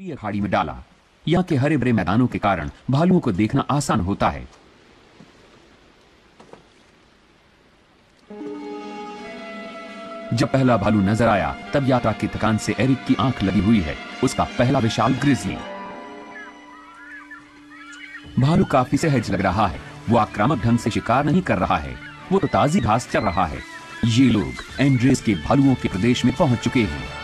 खाड़ी में डाला। यहाँ के हरे भरे मैदानों के कारण भालुओं को देखना आसान होता है। जब पहला भालू नज़र आया, तब यात्रा की थकान से एरिक की आँख लगी हुई है। उसका पहला विशाल ग्रिजली। भालू काफ़ी सहज लग रहा है। वो आक्रामक ढंग से शिकार नहीं कर रहा है। वो तो ताजी घास चल रहा है। ये लोग एंड्रेस के भालुओं के प्रदेश में पहुँच चुके हैं।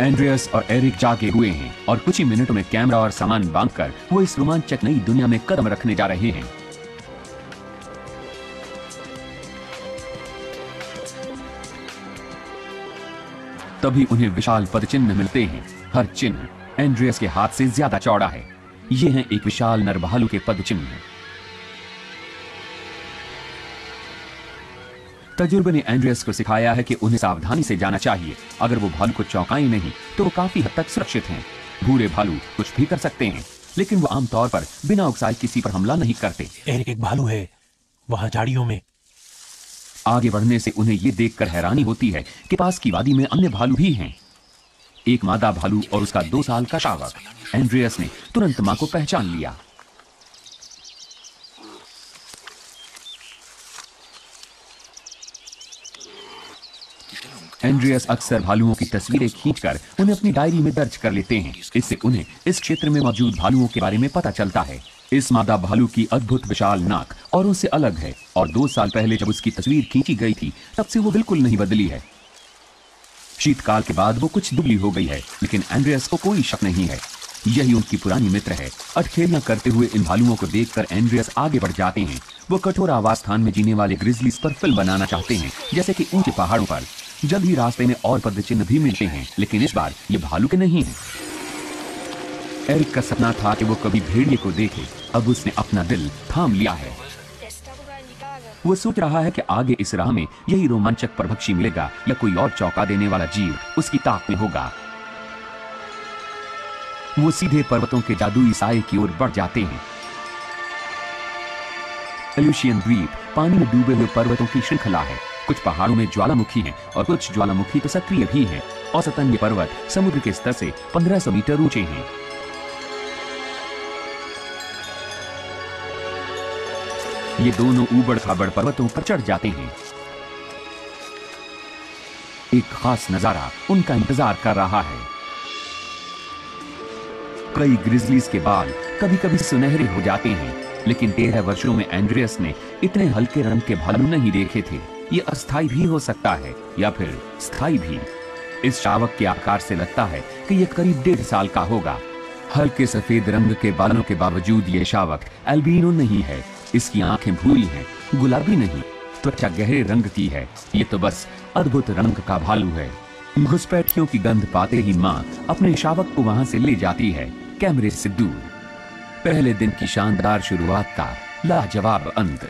एंड्रियस और एरिक जागे हुए हैं और कुछ ही मिनटों में कैमरा और सामान बांधकर वो इस रोमांचक नई दुनिया में कदम रखने जा रहे हैं। तभी उन्हें विशाल पदचिन्ह मिलते हैं। हर चिन्ह एंड्रियस के हाथ से ज़्यादा चौड़ा है। ये है एक विशाल नरभालू के पदचिन्ह। तजुर्बे ने एंड्रियस को सिखाया है कि उन्हें सावधानी से जाना चाहिए। अगर वो भालू को चौंकाए नहीं तो वो काफ़ी हद तक सुरक्षित हैं। भूरे भालू कुछ भी कर सकते हैं लेकिन वो आमतौर पर बिना उकसाए किसी पर हमला नहीं करते। एरिक एक भालू है वहाँ झाड़ियों में। आगे बढ़ने से उन्हें ये देखकर हैरानी होती है कि पास की वादी में अन्य भालू भी हैं। एक मादा भालू और उसका दो साल का शावक। एंड्रियस ने तुरंत माँ को पहचान लिया। एंड्रियस अक्सर भालुओं की तस्वीरें खींचकर उन्हें अपनी डायरी में दर्ज कर लेते हैं। इससे उन्हें इस क्षेत्र में मौजूद भालुओं के बारे में पता चलता है। इस मादा भालू की अद्भुत विशाल नाक और उनसे अलग है और दो साल पहले जब उसकी तस्वीर खींची गई थी, तब से वो बिल्कुल नहीं बदली है। शीतकाल के बाद वो कुछ दुबली हो गई है, लेकिन एंड्रियस को कोई शक नहीं है। यही उनकी पुरानी मित्र है। अटखेलना करते हुए इन भालुओं को देखकर एंड्रियस आगे बढ़ जाते हैं। वो कठोर आवास स्थान में जीने वाले ग्रिजलीस पर फ़िल्म बनाना चाहते हैं, जैसे कि ऊँचे पहाड़ों पर। जल्द ही रास्ते में और पद चिन्ह भी मिलते हैं, लेकिन इस बार ये भालू के नहीं है। एरिक का सपना था कि वो कभी भेड़िए को देखे। अब उसने अपना दिल थाम लिया है। वो सोच रहा है कि आगे इस राह में यही रोमांचक परभक्षी मिलेगा, या कोई और चौंका देने वाला जीव उसकी ताक में होगा। वो सीधे पर्वतों के जादुई साए की ओर बढ़ जाते हैं। एल्यूशियन द्वीप पानी में डूबे हुए पर्वतों की श्रृंखला है। कुछ पहाड़ों में ज्वालामुखी हैं और कुछ ज्वालामुखी तो सक्रिय भी हैं। औसतन ये पर्वत समुद्र के स्तर से 1500 मीटर ऊँचे हैं। ये दोनों ऊबड़ खाबड़ पर्वतों पर चढ़ जाते हैं। एक खास नज़ारा उनका इंतज़ार कर रहा है। कई ग्रिजलीज के बाल कभी कभी सुनहरे हो जाते हैं, लेकिन तेरह वर्षों में एंड्रियस ने इतने हल्के रंग के भालू नहीं देखे थे। ये अस्थाई भी हो सकता है या फिर स्थायी भी। इस शावक के आकार से लगता है कि ये करीब डेढ़ साल का होगा। हल्के सफ़ेद रंग के बालों के बावजूद ये शावक एल्बिनो नहीं है। इसकी आँखें भूरी हैं, गुलाबी नहीं, त्वचा गहरे रंग की है। ये तो बस अद्भुत रंग का भालू है। घुसपैठियों की गंध पाते ही माँ अपने शावक को वहाँ से ले जाती है, कैमरे से दूर। पहले दिन की शानदार शुरुआत का लाजवाब अंत।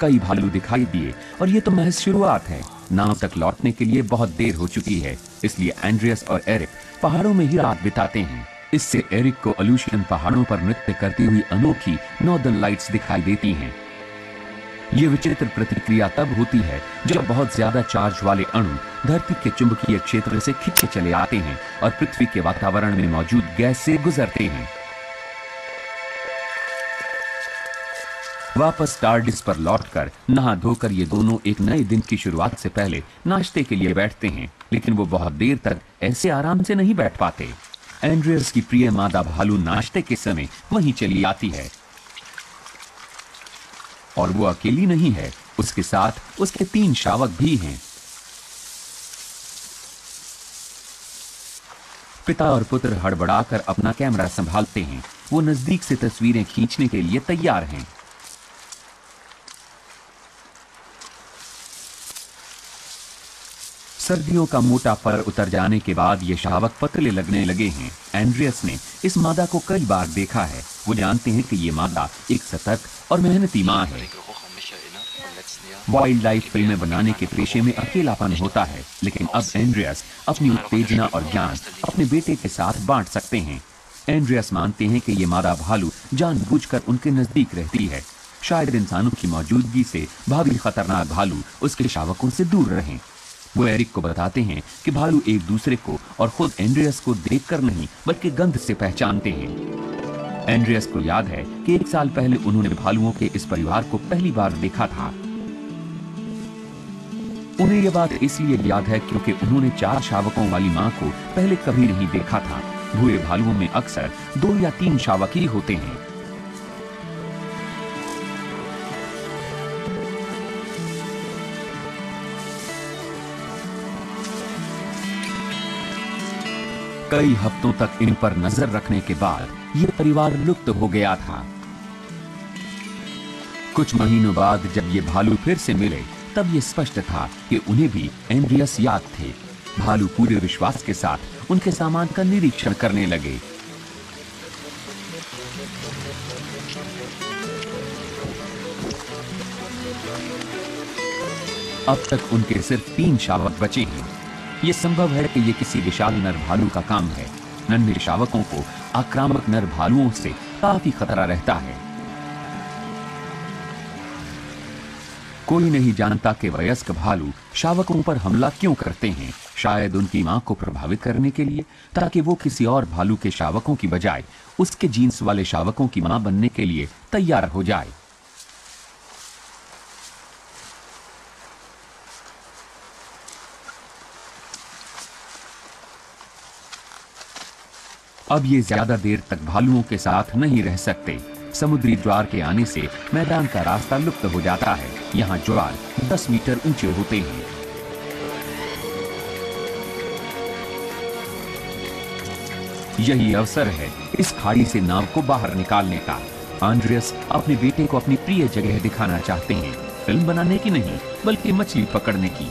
कई भालू दिखाई दिए, और ये तो महज शुरुआत है। नाव तक लौटने के लिए बहुत देर हो चुकी है, इसलिए एंड्रियस और एरिक पहाड़ों में ही रात बिताते हैं। इससे एरिक को अलूशियन पहाड़ों पर नृत्य करती हुई अनोखी नॉर्दर्न लाइट्स दिखाई देती हैं। ये विचित्र प्रतिक्रिया तब होती है जब बहुत ज़्यादा चार्ज वाले अणु धरती के चुंबकीय क्षेत्र से खिंचे चले आते हैं और पृथ्वी के वातावरण में मौजूद गैस से गुजरते हैं। वापस टार्डिस पर लौटकर नहा धोकर ये दोनों एक नए दिन की शुरुआत से पहले नाश्ते के लिए बैठते हैं, लेकिन वो बहुत देर तक ऐसे आराम से नहीं बैठ पाते। एंड्रियस की प्रिय मादा भालू नाश्ते के समय वहीं चली आती है। और वो अकेली नहीं है, उसके साथ उसके तीन शावक भी हैं। पिता और पुत्र हड़बड़ाकर अपना कैमरा संभालते हैं। वो नज़दीक से तस्वीरें खींचने के लिए तैयार हैं। सर्दियों का मोटा फर उतर जाने के बाद ये शावक पतले लगने लगे हैं। एंड्रियस ने इस मादा को कई बार देखा है। वो जानते हैं कि ये मादा एक सतर्क और मेहनती माँ है। वाइल्ड लाइफ फ़िल्में बनाने के पेशे में अकेलापन होता है, लेकिन अब एंड्रियस अपनी उत्तेजना और ज्ञान अपने बेटे के साथ बांट सकते हैं। एंड्रियस मानते हैं कि ये मादा भालू जानबूझकर उनके नज़दीक रहती है। शायद इंसानों की मौजूदगी से भावी खतरनाक भालू उसके शावकों से दूर रहें। वो एरिक को बताते हैं कि भालू एक दूसरे को और खुद एंड्रियस को देखकर नहीं, बल्कि गंध से पहचानते हैं। एंड्रियस को याद है कि एक साल पहले उन्होंने भालुओं के इस परिवार को पहली बार देखा था। उन्हें यह बात इसलिए याद है क्योंकि उन्होंने चार शावकों वाली माँ को पहले कभी नहीं देखा था। भूरे भालुओं में अक्सर दो या तीन शावक ही होते हैं। कई हफ्तों तक इन पर नज़र रखने के बाद यह परिवार लुप्त हो गया था। कुछ महीनों बाद जब ये भालू फिर से मिले, तब ये स्पष्ट था कि उन्हें भी एंड्रियस याद थे। भालू पूरे विश्वास के साथ उनके सामान का निरीक्षण करने लगे। अब तक उनके सिर्फ़ तीन शावक बचे हैं। यह संभव है कि यह किसी विशाल नर भालू का काम है। नन्हे शावकों को आक्रामक नर भालुओं से काफ़ी खतरा रहता है। कोई नहीं जानता कि वयस्क भालू शावकों पर हमला क्यों करते हैं। शायद उनकी माँ को प्रभावित करने के लिए, ताकि वो किसी और भालू के शावकों की बजाय उसके जीन्स वाले शावकों की माँ बनने के लिए तैयार हो जाए। अब ये ज़्यादा देर तक भालुओं के साथ नहीं रह सकते। समुद्री ज्वार के आने से मैदान का रास्ता लुप्त हो जाता है। यहाँ ज्वार 10 मीटर ऊँचे होते हैं। यही अवसर है इस खाड़ी से नाव को बाहर निकालने का। आंड्रियस अपने बेटे को अपनी प्रिय जगह दिखाना चाहते हैं। फ़िल्म बनाने की नहीं, बल्कि मछली पकड़ने की।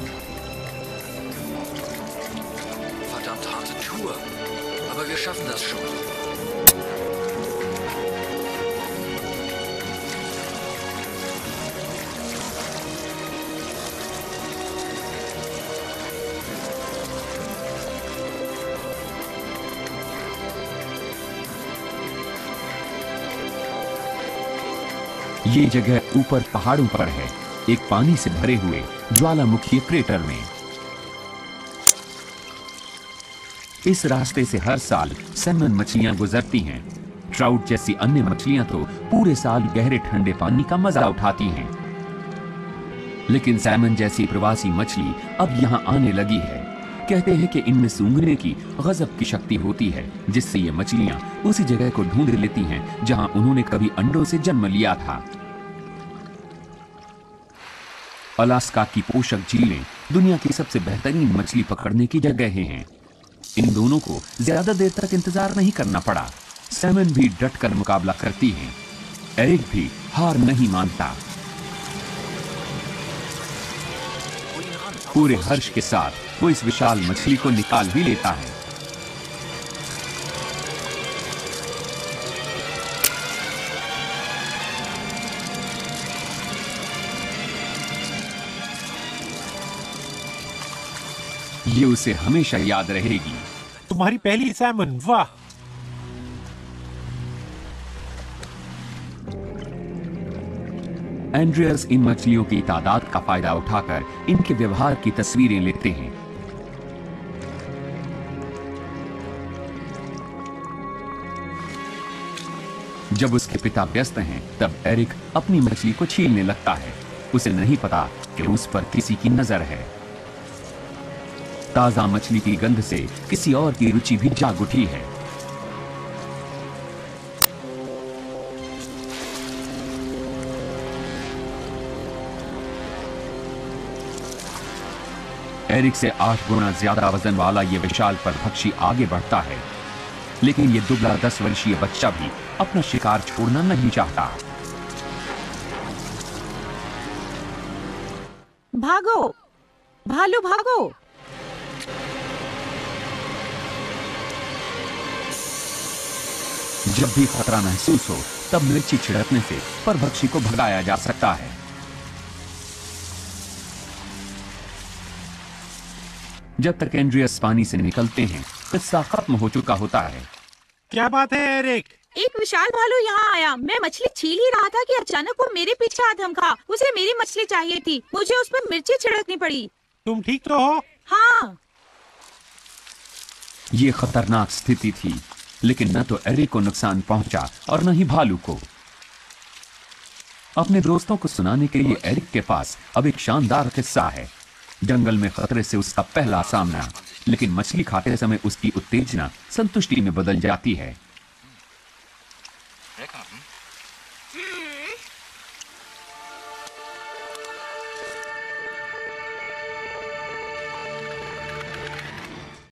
ये जगह ऊपर पहाड़ों पर है, एक पानी से भरे हुए ज्वालामुखी क्रेटर में। इस रास्ते से हर साल सैमन मछलियाँ गुजरती हैं। ट्राउट जैसी अन्य मछलियाँ तो पूरे साल गहरे ठंडे पानी का मज़ा उठाती हैं। लेकिन सैमन जैसी प्रवासी मछली अब यहाँ आने लगी है। कहते हैं कि इनमें सूंघने की गजब की शक्ति होती है, जिससे ये मछलियाँ उसी जगह को ढूंढ लेती हैं, जहाँ उन्होंने कभी अंडों से जन्म लिया था। अलास्का की पोषक झीलें दुनिया की सबसे बेहतरीन मछली पकड़ने की जगह हैं। इन दोनों को ज़्यादा देर तक इंतज़ार नहीं करना पड़ा। सैमन भी डट कर मुकाबला करती हैं। एरिक भी हार नहीं मानता। पूरे हर्ष के साथ वो इस विशाल मछली को निकाल भी लेता है। ये उसे हमेशा याद रहेगी। तुम्हारी पहली सैमन वाह। एंड्रियस इन मछलियों की तादाद का फ़ायदा उठाकर इनके व्यवहार की तस्वीरें लेते हैं। जब उसके पिता व्यस्त हैं, तब एरिक अपनी मछली को छीलने लगता है। उसे नहीं पता कि उस पर किसी की नज़र है। ताज़ा मछली की गंध से किसी और की रुचि भी जाग उठी है। एरिक से आठ गुना ज़्यादा वज़न वाला यह विशाल पर परभक्षी आगे बढ़ता है। लेकिन यह दुबला दस वर्षीय बच्चा भी अपना शिकार छोड़ना नहीं चाहता। भागो। भालू, भागो। जब भी खतरा महसूस हो तब मिर्ची छिड़कने से परभक्षी को भगाया जा सकता है। जब तक एंड्रियस पानी से निकलते हैं किस्सा खत्म हो चुका होता है। क्या बात है एरिक? एक विशाल भालू यहाँ आया। मैं मछली छील ही रहा था कि अचानक वो मेरे पीछे आ धमका। उसे मेरी मछली चाहिए थी। मुझे उस पर मिर्ची छिड़कनी पड़ी। तुम ठीक तो हो? हाँ। ये खतरनाक स्थिति थी। लेकिन न तो एरिक को नुकसान पहुँचा और न ही भालू को। अपने दोस्तों को सुनाने के लिए एरिक के पास अब एक शानदार किस्सा है। जंगल में खतरे से उसका पहला सामना, लेकिन मछली खाते समय उसकी उत्तेजना संतुष्टि में बदल जाती है।